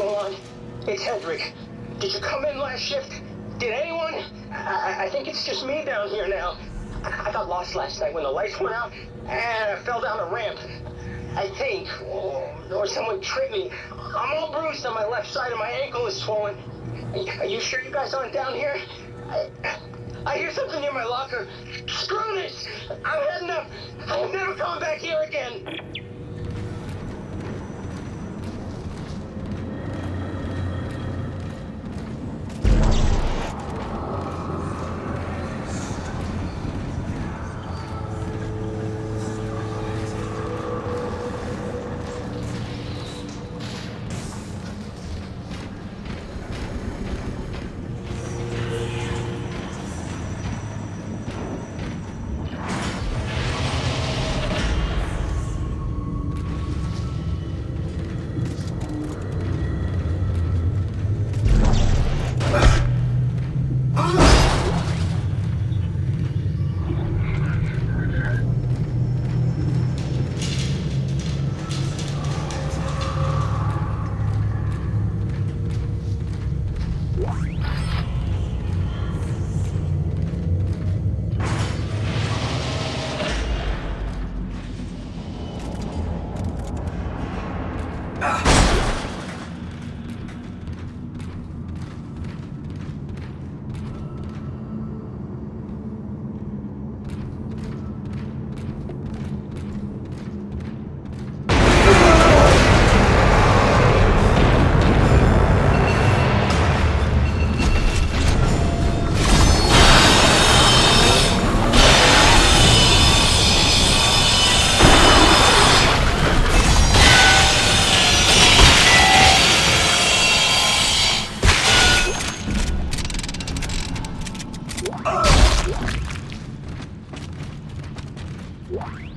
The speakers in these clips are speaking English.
It's Hendrik. Did you come in last shift? Did anyone? I, I think it's just me down here now. I, I got lost last night when the lights went out, and I fell down a ramp. I think, or, or someone tripped me. I'm all bruised on my left side, and my ankle is swollen. Are you, are you sure you guys aren't down here? I, I hear something near my locker. Screw this! I'm heading up. I'm never coming back here What? Isaac!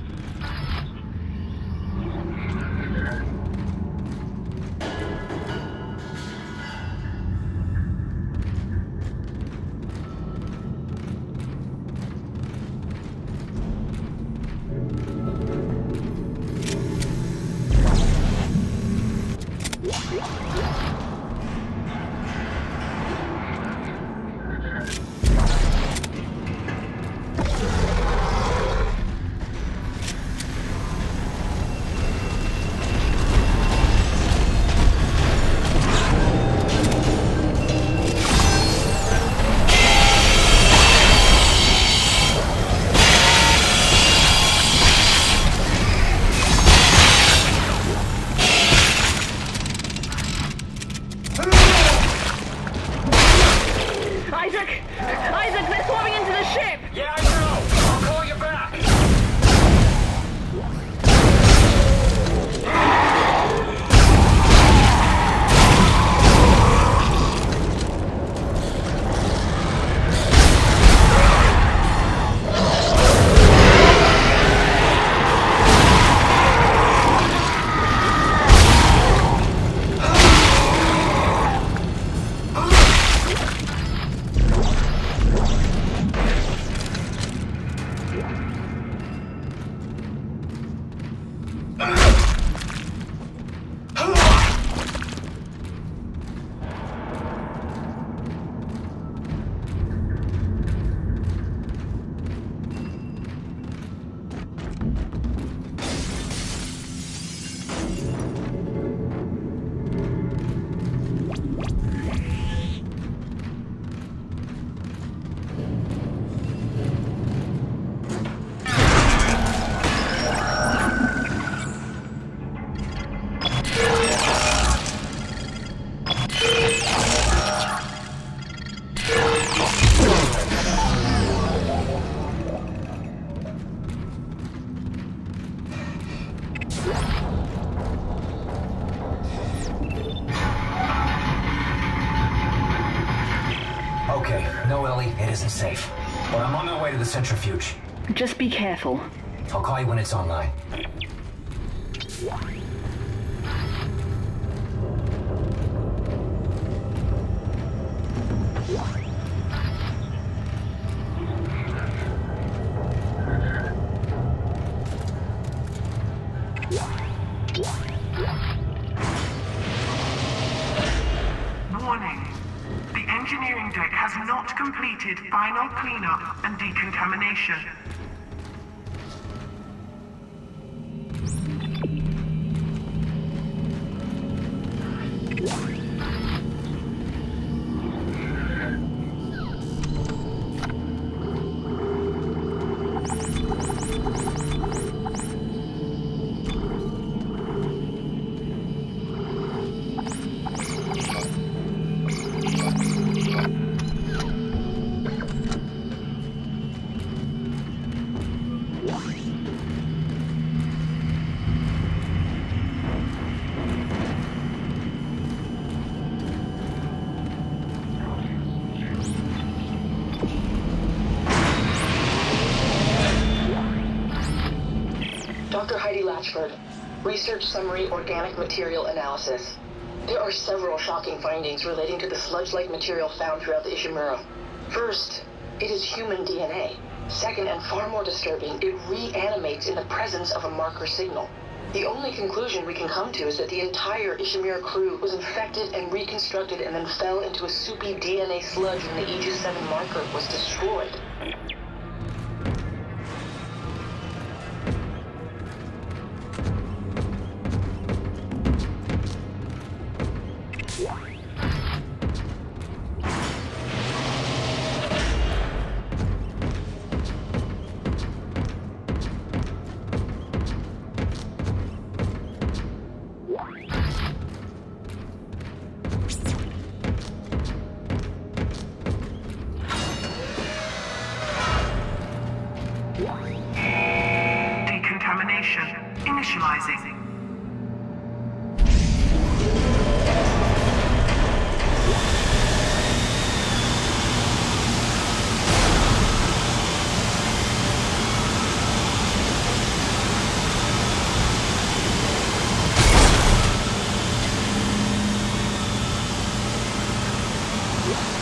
Oh. Just be careful. I'll call you when it's online. final cleanup and decontamination. Latchford, Research Summary Organic Material Analysis. There are several shocking findings relating to the sludge-like material found throughout the Ishimura. First, it is human DNA. Second, and far more disturbing, it reanimates in the presence of a marker signal. The only conclusion we can come to is that the entire Ishimura crew was infected and reconstructed and then fell into a soupy DNA sludge when the Aegis 7 marker was destroyed. Initializing. Decontamination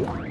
you